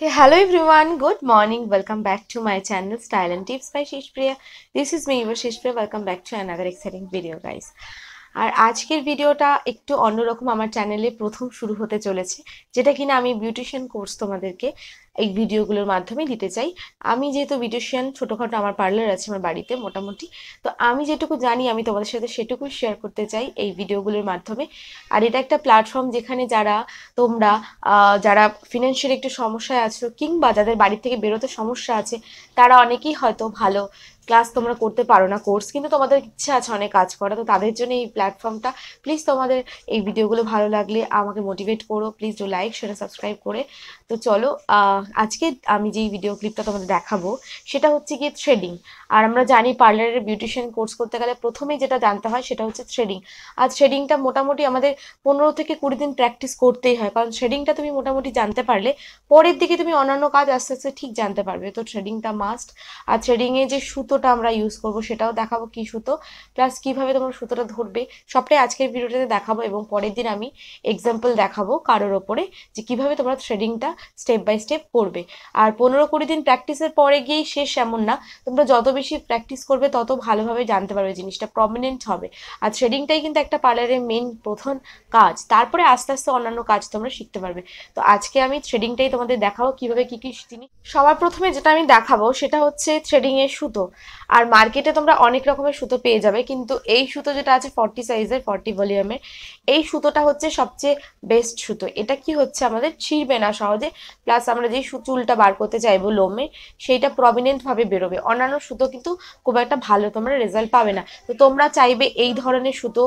Hey, hello everyone. Good morning. Welcome back to my channel Style and Tips by Shishpriya. This is me, your Shishpriya. Welcome back to another exciting video, guys. আর আজকের ভিডিওটা একটু অন্যরকম আমার চ্যানেলে প্রথম শুরু হতে চলেছে, যেটা কিনা আমি বিউটিশিয়ান কোর্স তোমাদেরকে এই ভিডিওগুলোর মাধ্যমে দিতে চাই। আমি যেহেতু বিউটিশিয়ান, ছোটোখাটো আমার পার্লার আছে আমার বাড়িতে মোটামুটি, তো আমি যেটুকু জানি আমি তোমাদের সাথে সেটুকুই শেয়ার করতে চাই এই ভিডিওগুলোর মাধ্যমে। আর এটা একটা প্ল্যাটফর্ম যেখানে যারা, তোমরা যারা ফিনান্সিয়াল একটু সমস্যায় আছো কিংবা যাদের বাড়ি থেকে বেরোতে সমস্যা আছে, তারা অনেকেই হয়তো ভালো ক্লাস তোমরা করতে পারো না কোর্স কিন্তু তোমাদের ইচ্ছা আছে অনেক কাজ করা তো তাদের জন্য এই প্ল্যাটফর্মটা প্লিজ তোমাদের এই ভিডিওগুলো ভালো লাগলে আমাকে মোটিভেট করো। প্লিজ ডু লাইক সেটা সাবস্ক্রাইব করে। তো চলো আজকে আমি যেই ভিডিও ক্লিপটা তোমাদের দেখাবো, সেটা হচ্ছে গিয়ে থ্রেডিং আর আমরা জানি পার্লারের বিউটিশিয়ান কোর্স করতে গেলে প্রথমেই যেটা জানতে হয়, সেটা হচ্ছে থ্রেডিং আর থ্রেডিংটা মোটামুটি আমাদের পনেরো থেকে কুড়ি দিন প্র্যাকটিস করতেই হয়, কারণ থ্রেডিংটা তুমি মোটামুটি জানতে পারলে পরের দিকে তুমি অন্যান্য কাজ আস্তে আস্তে ঠিক জানতে পারবে। তো থ্রেডিংটা মাস্ট আর থ্রেডিংয়ে যে সুতোটা আমরা ইউজ করব, সেটাও দেখাবো কি সুতো। প্লাস কীভাবে তোমরা সুতোটা ধরবে, সবটাই আজকের ভিডিওটাতে দেখাবো এবং পরের দিন আমি এক্সাম্পল দেখাবো কারোর ওপরে যে কীভাবে তোমরা থ্রেডিংটা স্টেপ বাই স্টেপ করবে। আর পনেরো কুড়ি দিন প্র্যাকটিসের পরে গিয়েই শেষ এমন না, তোমরা যত বেশি প্র্যাকটিস করবে, তত ভালোভাবে জানতে পারবে জিনিসটা প্রমিনেন্ট হবে। আর থ্রেডিংটাই কিন্তু একটা পার্লারের মেন প্রধান কাজ, তারপরে আস্তে আস্তে অন্যান্য কাজ তোমরা শিখতে পারবে। তো আজকে আমি থ্রেডিংটাই তোমাদের দেখাবো কীভাবে কি কি জিনিস, সবার প্রথমে যেটা আমি দেখাবো সেটা হচ্ছে থ্রেডিংয়ের সুতো। আর মার্কেটে তোমরা অনেক রকমের সুতো পেয়ে যাবে, কিন্তু এই সুতো যেটা আছে ফর্টি সাইজের ফর্টি ভলিউমের এই সুতোটা হচ্ছে সবচেয়ে বেস্ট সুতো। এটা কি হচ্ছে আমাদের, ছিঁড়বে না সহজে। প্লাস আমরা যে চুলটা বার করতে চাইব লোমে, সেইটা প্রমিনেন্টভাবে বেরোবে। অন্যান্য সুতো কিন্তু খুব একটা ভালো তোমরা রেজাল্ট পাবে না। তো তোমরা চাইবে এই ধরনের সুতো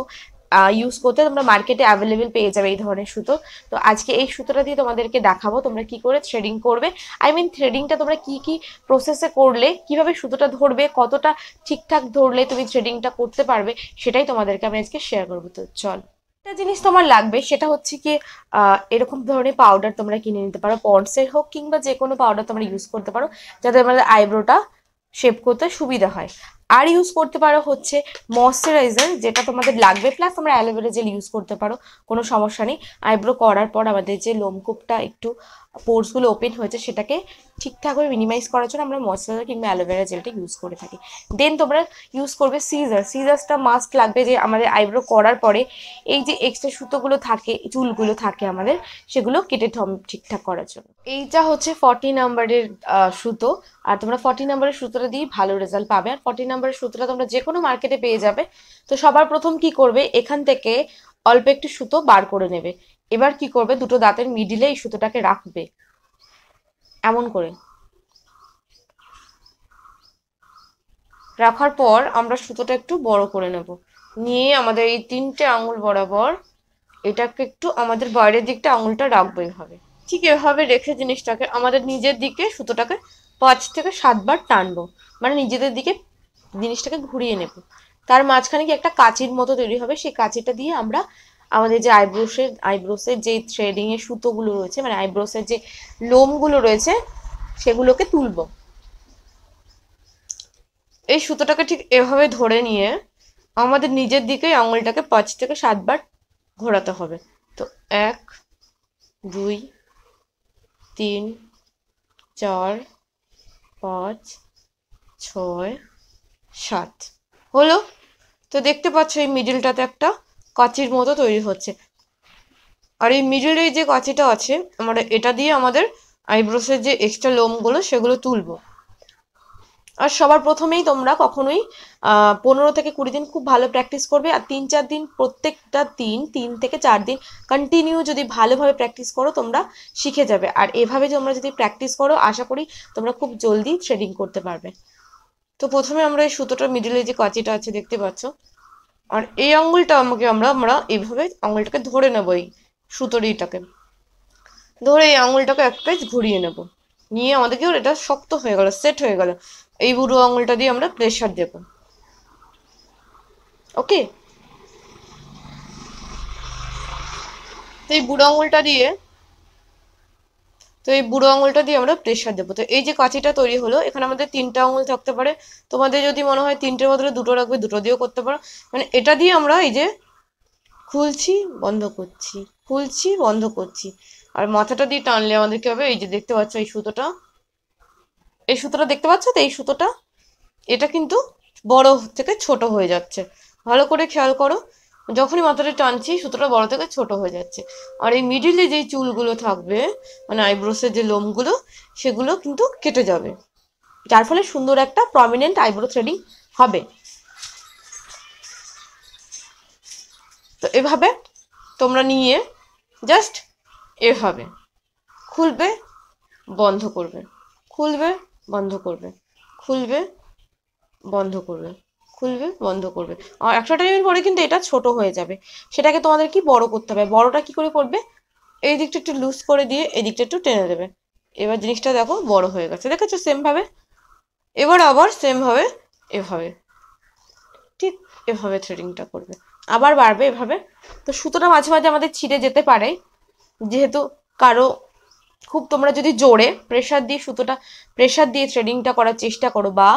ইউজ করতে তোমরা মার্কেটে অ্যাভেলেবেল পেয়ে যাবে এই ধরনের সুতো। তো আজকে এই সুতোটা দিয়ে তোমাদেরকে দেখাবো তোমরা কি করে থ্রেডিং করবে। আই মিন থ্রেডিংটা তোমরা কি কি প্রসেসে করলে, কীভাবে সুতোটা ধরবে, কতটা ঠিকঠাক ধরলে তুমি থ্রেডিংটা করতে পারবে, সেটাই তোমাদেরকে আমি আজকে শেয়ার করব। তো চল। একটা জিনিস তোমার লাগবে, সেটা হচ্ছে কি এরকম ধরনের পাউডার তোমরা কিনে নিতে পারো পন্ডসের হোক কিংবা যে কোনো পাউডার তোমরা ইউজ করতে পারো, যাতে আমাদের আইব্রোটা শেপ করতে সুবিধা হয়। আর ইউজ করতে পারো হচ্ছে ময়শ্চারাইজার যেটা তোমাদের লাগবে প্লাস তোমরা অ্যালোভেরা জেল ইউজ করতে পারো, কোনো সমস্যা নেই। আইব্রো করার পর আমাদের যে লোমকূপটা একটু পোর্সগুলো ওপেন হয়েছে সেটাকে ঠিকঠাকভাবে মিনিমাইজ করার জন্য আমরা ময়শ্চারাইজার কিংবা অ্যালোভেরা জেলটা ইউজ করে থাকি। দেন তোমরা ইউজ করবে সিজার সিজার্সটা মাস্ট লাগবে যে আমাদের আইব্রো করার পরে এই যে এক্সট্রা সুতোগুলো থাকে, চুলগুলো থাকে আমাদের, সেগুলো কেটে ঠিকঠাক করার জন্য। এইটা হচ্ছে ফর্টি নাম্বারের সুতো। আর তোমরা ফর্টি নাম্বারের সুতোটা দিয়ে ভালো রেজাল্ট পাবে। আর ফর্টি নাম্বারের সুতোটা তোমরা যে কোনো মার্কেটে পেয়ে যাবে। তো সবার প্রথম কি করবে? এখান থেকে অল্প একটু সুতো বার করে নেবে। এবার কি করবে? দুটো দাঁতের মিডিলে এই সুতোটাকে রাখবে। এমন করে। রাখার পর আমরা সুতোটা একটু বড় করে নেব। নিয়ে আমাদের এই তিনটে আঙুল বরাবর এটাকে একটু আমাদের বাইরের দিকটা আঙুলটা রাখব এভাবে। ঠিক এভাবে রেখে জিনিসটাকে আমাদের নিজের দিকে সুতোটাকে পাঁচ থেকে সাতবার টানবো। মানে নিজেদের দিকে জিনিসটাকে ঘুরিয়ে নেব। তার মাঝখানে কি একটা কাঁচির মতো তৈরি হবে? সেই কাঁচিটা দিয়ে আমরা আমাদের যে আইব্রোসের আইব্রোসের যে থ্রেডিংয়ের সুতোগুলো রয়েছে মানে আইব্রোসের যে লোমগুলো রয়েছে, সেগুলোকে তুলব। এই সুতোটাকে ঠিক এভাবে ধরে নিয়ে আমাদের নিজের দিকে আঙুলটাকে পাঁচ থেকে সাতবার ঘোরাতে হবে। তো এক, দুই, তিন, চার, পাঁচ, ছয়, সাত। হলো? তো দেখতে পাচ্ছ এই মিডিলটাতে একটা কাচির মতো তৈরি হচ্ছে। আর এই মিডিলে যে কাচিটা আছে, আমরা এটা দিয়ে আমাদের আইব্রোসের যে এক্সট্রা লোমগুলো সেগুলো তুলবো। আর সবার প্রথমেই তোমরা কখনোই পনেরো থেকে কুড়ি দিন খুব ভালো প্র্যাকটিস করবে, আর তিন চার দিন প্রত্যেকটা দিন, তিন থেকে চার দিন কন্টিনিউ যদি ভালোভাবে প্র্যাকটিস করো, তোমরা শিখে যাবে। আর এভাবে তোমরা যদি প্র্যাকটিস করো, আশা করি তোমরা খুব জলদি থ্রেডিং করতে পারবে। তো প্রথমে আমরা এই সুতোটা মিডিলে যে কাঁচিটা আছে দেখতে পাচ্ছ আর এই আঙুলটা আমাকে আমরা আমরা এইভাবে আঙুলটাকে ধরে নেব এই সুতোর এইটাকে ধরে এই আঙুলটাকে এক পেজ ঘুরিয়ে নেব। নিয়ে আমাদেরকে এটা শক্ত হয়ে গেল সেট হয়ে গেল। এই বুড়ো আঙুলটা দিয়ে আমরা প্রেশার দেব। ওকে? এই বুড়ো আঙুলটা দিয়ে তো এই বুড়ো আঙুলটা দিয়ে আমরা প্রেশার দেবো। তো এই যে কাঁচিটা তৈরি হলো, এখানে আমাদের তিনটা আঙুল থাকতে পারে। তোমাদের যদি মনে হয় তিনটের বদলে দুটো রাখবে, দুটো দিয়েও করতে পারো। মানে এটা দিয়ে আমরা এই যে খুলছি, বন্ধ করছি, খুলছি, বন্ধ করছি। আর মাথাটা দিয়ে টানলে আমাদের কী হবে? এই যে দেখতে পাচ্ছ এই সুতোটা। এই সুতোটা দেখতে পাচ্ছ তো? এই সুতোটা, এটা কিন্তু বড় থেকে ছোট হয়ে যাচ্ছে। ভালো করে খেয়াল করো। যখনই মাথাটা টানছি, সুতোটা বড় থেকে ছোট হয়ে যাচ্ছে। আর এই মিডিলে যে চুলগুলো থাকবে মানে আইব্রোসের যে লোমগুলো, সেগুলো কিন্তু কেটে যাবে। যার ফলে সুন্দর একটা প্রমিনেন্ট আইব্রো থ্রেডিং হবে। তো এভাবে তোমরা নিয়ে জাস্ট এভাবে খুলবে, বন্ধ করবে। খুলবে, বন্ধ করবে। খুলবে, বন্ধ করবে। খুলবে, বন্ধ করবে। আর একশো টাইমের পরে কিন্তু এটা ছোট হয়ে যাবে। সেটাকে তোমাদের কি বড় করতে হবে? বড়টা কি করে করবে? এই দিকটা একটু লুজ করে দিয়ে এই দিকটা একটু টেনে দেবে। এবার জিনিসটা দেখো বড় হয়ে গেছে। দেখেছ? সেমভাবে এবার আবার সেমভাবে এভাবে। ঠিক এভাবে থ্রেডিংটা করবে। আবার বাড়বে এভাবে। তো সুতোটা মাঝে মাঝে আমাদের ছিঁড়ে যেতে পারে। যেহেতু কারও খুব তোমরা যদি জোরে প্রেশার দিয়ে সুতোটা প্রেশার দিয়ে থ্রেডিংটা করার চেষ্টা করো বা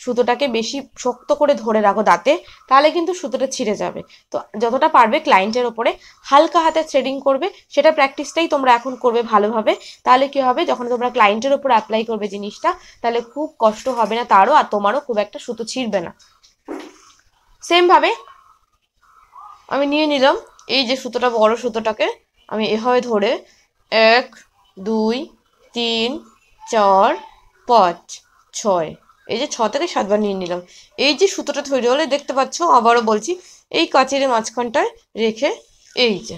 সুতোটাকে বেশি শক্ত করে ধরে রাখো দাঁতে, তাহলে কিন্তু সুতোটা ছিঁড়ে যাবে। তো যতটা পারবে ক্লায়েন্টের ওপরে হালকা হাতে থ্রেডিং করবে, সেটা প্র্যাকটিসটাই তোমরা এখন করবে ভালোভাবে। তাহলে কি হবে? যখন তোমরা ক্লায়েন্টের ওপর অ্যাপ্লাই করবে জিনিসটা, তাহলে খুব কষ্ট হবে না তারও আর তোমারও খুব একটা সুতো ছিঁড়বে না। সেমভাবে আমি নিয়ে নিলাম, এই যে সুতোটা, বড় সুতোটাকে আমি এভাবে ধরে এক, দুই, তিন, চার, পাঁচ, ছয়। এই যে ছ থেকে সাতবার নিয়ে নিলাম। এই যে সুতোটা তৈরি হলে দেখতে পাচ্ছ, আবারও বলছি, এই কাচের মাঝখানটায় রেখে এই যে,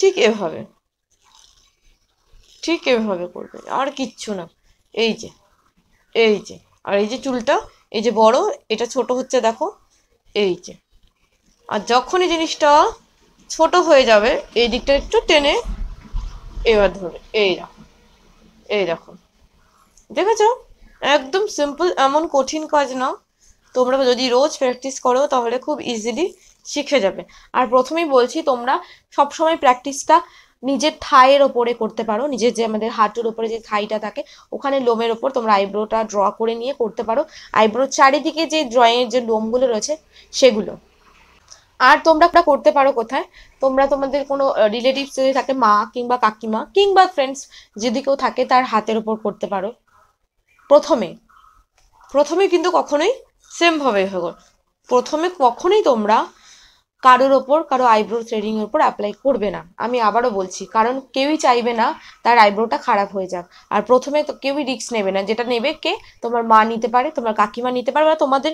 ঠিক এভাবে ঠিক এভাবে করবে, আর কিচ্ছু না। এই যে এই যে, আর এই যে চুলটা, এই যে বড়, এটা ছোট হচ্ছে দেখো, এই যে। আর যখনই জিনিসটা ছোট হয়ে যাবে, এই দিকটা একটু টেনে এবার ধরে এই দেখো এই দেখো দেখেছ? একদম সিম্পল এমন কঠিন কাজ না তোমরা যদি রোজ প্র্যাকটিস করো, তাহলে খুব ইজিলি শিখে যাবে। আর প্রথমেই বলছি, তোমরা সবসময় প্র্যাকটিসটা নিজের থায়ের ওপরে করতে পারো। নিজের যে আমাদের হাঁটুর ওপরে যে থাইটা থাকে, ওখানে লোমের ওপর তোমরা আইব্রোটা ড্র করে নিয়ে করতে পারো। আইব্রোর চারিদিকে যে ড্রয়িংয়ের যে লোমগুলো রয়েছে, সেগুলো। আর তোমরা করতে পারো কোথায়? তোমরা তোমাদের কোনো রিলেটিভস যদি থাকে, মা কিংবা কাকিমা কিংবা ফ্রেন্ডস যদি কেউ থাকে, তার হাতের ওপর করতে পারো। প্রথমে প্রথমে কিন্তু কখনোই সেমভাবে প্রথমে কখনোই তোমরা কারোর ওপর, কারও আইব্রো থ্রেডিং এর উপর অ্যাপ্লাই করবে না। আমি আবারও বলছি, কারণ কেউই চাইবে না তার আইব্রোটা খারাপ হয়ে যাক। আর প্রথমে তো কেউই রিস্ক নেবে না, যেটা নেবে কে? তোমার মা নিতে পারে, তোমার কাকিমা নিতে পারে বা তোমাদের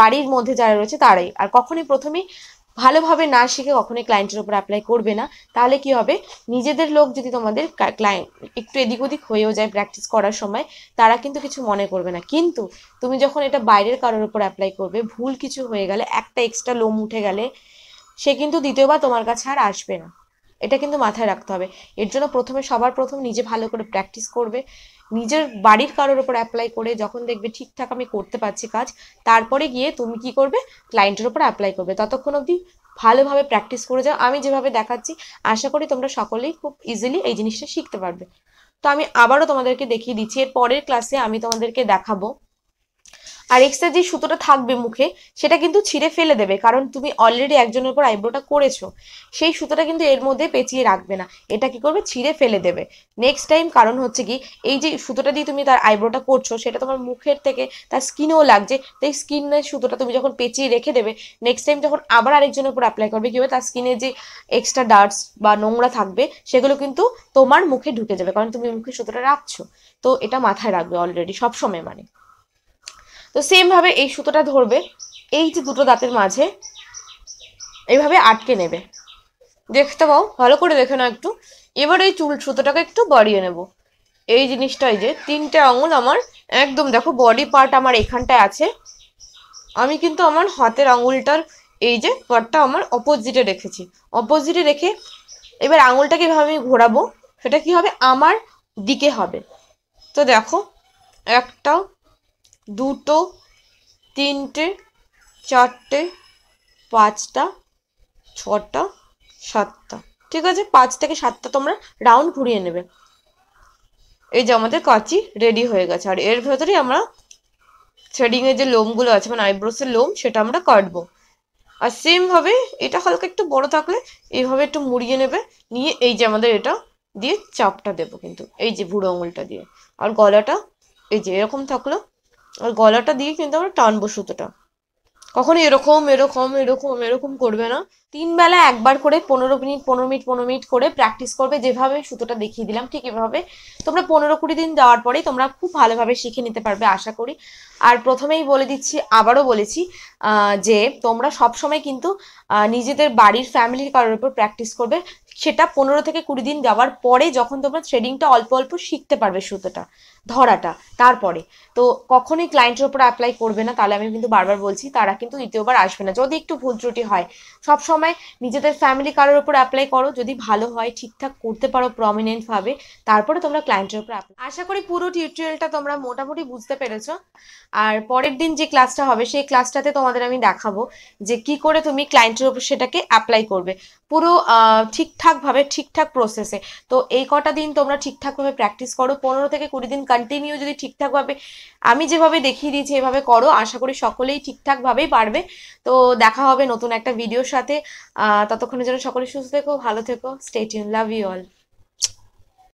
বাড়ির মধ্যে যারা রয়েছে তারাই। আর কখনোই প্রথমেই ভালোভাবে না শিখে কখনোই ক্লায়েন্টের ওপর অ্যাপ্লাই করবে না। তাহলে কি হবে? নিজেদের লোক যদি তোমাদের ক্লায়েন্ট একটু এদিক ওদিক হয়েও যায় প্র্যাকটিস করার সময়, তারা কিন্তু কিছু মনে করবে না। কিন্তু তুমি যখন এটা বাইরের কারোর ওপর অ্যাপ্লাই করবে, ভুল কিছু হয়ে গেলে, একটা এক্সট্রা লোম উঠে গেলে, সে কিন্তু দ্বিতীয়বার তোমার কাছে আর আসবে না। এটা কিন্তু মাথায় রাখতে হবে। এর জন্য প্রথমে সবার প্রথম নিজে ভালো করে প্র্যাকটিস করবে। নিজের বাড়ির কারোর ওপর অ্যাপ্লাই করে যখন দেখবে ঠিকঠাক আমি করতে পারছি কাজ, তারপরে গিয়ে তুমি কি করবে? ক্লায়েন্টের ওপর অ্যাপ্লাই করবে। ততক্ষণ অবধি ভালোভাবে প্র্যাকটিস করে যাও। আমি যেভাবে দেখাচ্ছি, আশা করি তোমরা সকলেই খুব ইজিলি এই জিনিসটা শিখতে পারবে। তো আমি আবারও তোমাদেরকে দেখিয়ে দিচ্ছি, এর পরের ক্লাসে আমি তোমাদেরকে দেখাবো আর এক্সট্রা যে সুতোটা থাকবে মুখে, সেটা কিন্তু ছিঁড়ে ফেলে দেবে। কারণ তুমি অলরেডি একজনের উপর আইব্রোটা করেছ, সেই সুতোটা কিন্তু এর মধ্যে পেঁচিয়ে রাখবে না। এটা কি করবে? ছিঁড়ে ফেলে দেবে। নেক্সট টাইম কারণ হচ্ছে কি, এই যে সুতোটা দিয়ে তুমি তার আইব্রোটা করছ, সেটা তোমার মুখের থেকে তার স্কিনেও লাগছে তো এই স্কিনের সুতোটা তুমি যখন পেঁচিয়ে রেখে দেবে নেক্সট টাইম যখন আবার আরেকজনের উপর অ্যাপ্লাই করবে, কি হবে? তার স্কিনে যে এক্সট্রা ডার্টস বা নোংরা থাকবে, সেগুলো কিন্তু তোমার মুখে ঢুকে যাবে, কারণ তুমি মুখে সুতোটা রাখছো। তো এটা মাথায় রাখবে অলরেডি সবসময় মানে। তো সেমভাবে এই সুতোটা ধরবে, এই যে দুটো দাঁতের মাঝে, এইভাবে আটকে নেবে। দেখতে পাও, ভালো করে দেখে নাও একটু। এবার এই চুল সুতোটাকে একটু বাড়িয়ে নেব। এই জিনিসটাই যে তিনটে আঙুল আমার একদম, দেখো বডি পার্ট আমার এখানটায় আছে। আমি কিন্তু আমার হাতের আঙুলটার এই যে পার্টটা আমার অপোজিটে রেখেছি। অপোজিটে রেখে এবার আঙুলটাকে এভাবে আমি ঘোরাবো। সেটা কি হবে? আমার দিকে হবে। তো দেখো একটা দুটো, তিনটে, চারটে, পাঁচটা, ছটা, সাতটা। ঠিক আছে? পাঁচ থেকে সাতটা তোমরা রাউন্ড ঘুরিয়ে নেবে। এই যে আমাদের কাঁচি রেডি হয়ে গেছে। আর এর ভেতরেই আমরা থ্রেডিংয়ের যে লোমগুলো আছে মানে আইব্রোসের লোম, সেটা আমরা কাটবো। আর সেমভাবে এটা হালকা একটু বড় থাকলে এইভাবে একটু মুড়িয়ে নেবে, নিয়ে এই যে আমাদের এটা দিয়ে চাপটা দেবো কিন্তু, এই যে বুড়ো আঙুলটা দিয়ে। আর গলাটা এই যে এরকম থাকল আর গলাটা দিয়ে কিন্তু আমরা টানবো সুতোটা। কখনো এরকম এরকম এরকম এরকম করবে না। তিন বেলা একবার করে পনেরো মিনিট পনেরো মিনিট পনেরো মিনিট করে প্র্যাকটিস করবে। যেভাবে সুতোটা দেখিয়ে দিলাম ঠিক এভাবে। তোমরা পনেরো কুড়ি দিন যাওয়ার পরেই তোমরা খুব ভালোভাবে শিখে নিতে পারবে আশা করি। আর প্রথমেই বলে দিচ্ছি, আবারও বলেছি যে তোমরা সবসময় কিন্তু নিজেদের বাড়ির ফ্যামিলির কারোর উপর প্র্যাকটিস করবে। সেটা পনেরো থেকে কুড়ি দিন যাওয়ার পরে যখন তোমরা থ্রেডিংটা অল্প অল্প শিখতে পারবে সুতোটা, ধরাটা, তারপরে। তো কখনোই ক্লায়েন্টের ওপর অ্যাপ্লাই করবে না, তাহলে আমি কিন্তু বারবার বলছি, তারা কিন্তু দ্বিতীয়বার আসবে না। যদি একটু ভুল ত্রুটি হয় সব সময় নিজেদের ফ্যামিলি কারোর ওপর অ্যাপ্লাই করো, যদি ভালো হয়, ঠিকঠাক করতে পারো প্রমিনেন্টভাবে তারপরে তোমরা ক্লায়েন্টের ওপর অ্যাপ্লাই আশা করি পুরো টিউটোরিয়ালটা তোমরা মোটামুটি বুঝতে পেরেছ। আর পরের দিন যে ক্লাসটা হবে, সেই ক্লাসটাতে তোমাদের আমি দেখাবো যে কি করে তুমি ক্লায়েন্টের ওপর সেটাকে অ্যাপ্লাই করবে। পুরো ঠিকঠাকভাবে, ঠিকঠাক প্রসেসে তো এই কটা দিন তোমরা ঠিকঠাকভাবে প্র্যাকটিস করো, পনেরো থেকে কুড়ি দিন কন্টিনিউ যদি ঠিকঠাকভাবে আমি যেভাবে দেখিয়ে দিয়েছি, এভাবে করো। আশা করি সকলেই ঠিকঠাকভাবেই পারবে। তো দেখা হবে নতুন একটা ভিডিওর সাথে। ততক্ষণের জন্য সকলে সুস্থ থেকো, ভালো থেকো। Stay tuned love you all